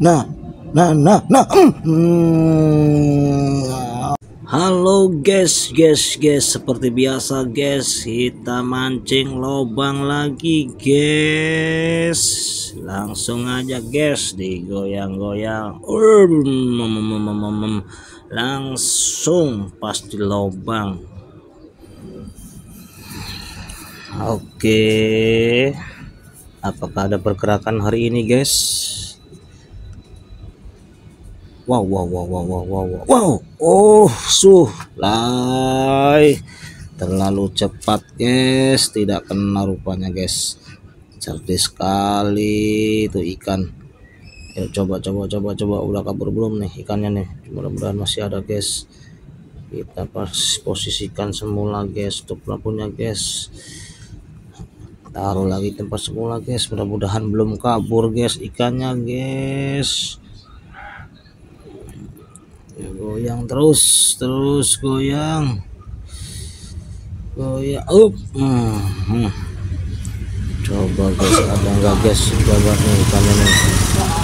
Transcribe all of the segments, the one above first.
nah nah nah nah hmm. Halo guys guys guys. Seperti biasa guys kita mancing lobang lagi guys. Langsung aja guys digoyang-goyang. Langsung pasti lobang. Oke. Apakah ada pergerakan hari ini guys wow wow wow wow wow wow wow. Oh suh. Lay terlalu cepat guys. Tidak kena rupanya guys. Cerdas sekali itu ikan. Ayo coba coba coba coba. Udah kabur belum nih ikannya nih? Mudah-mudahan masih ada guys. Kita pas posisikan semula guys. Untuk lampunya guys. Taruh lagi tempat semula guys. Mudah-mudahan belum kabur guys ikannya guys goyang terus terus goyang. Goyang up. Hmm, hmm. coba guys ada enggak guys? Coba nih ikannya nih.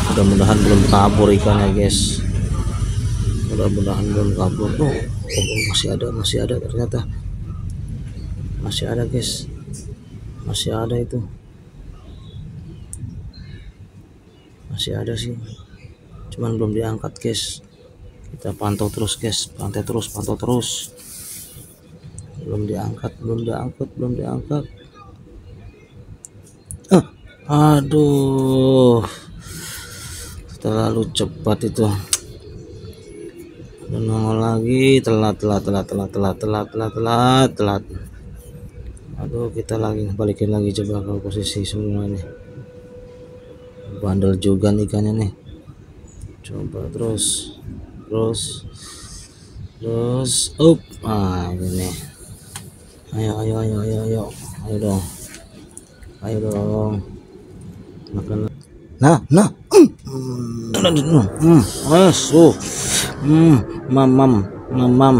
Mudah-mudahan belum kabur ikannya guys. Mudah-mudahan belum kabur. Oh, oh, masih ada masih ada ternyata. Masih ada guys. Masih ada itu. Masih ada sih. Cuman belum diangkat guys kita pantau terus guys. Pantau terus pantau terus. Belum diangkat belum diangkat belum diangkat. Ah, aduh. Terlalu cepat itu. Nongol lagi. Telat telat telat telat telat telat telat telat telat. Aduh kita lagi balikin lagi coba ke posisi semuanya bandel juga ikannya nih. Coba terus terus terus up. Ah ini. Ayo ayo ayo ayo ayo. Ayo dong. Ayo dong. Makan. Nah nah. Hmm. Hmm. Asuh hmm. Mamam mamam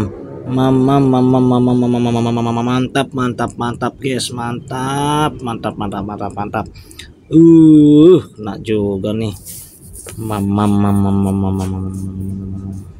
mamam mamam mamam mamam mantap mantap mantap. Guys mantap. Mantap mantap mantap mantap. Uh nak juga nih mầm mầm mầm mầm mầm mầm mầm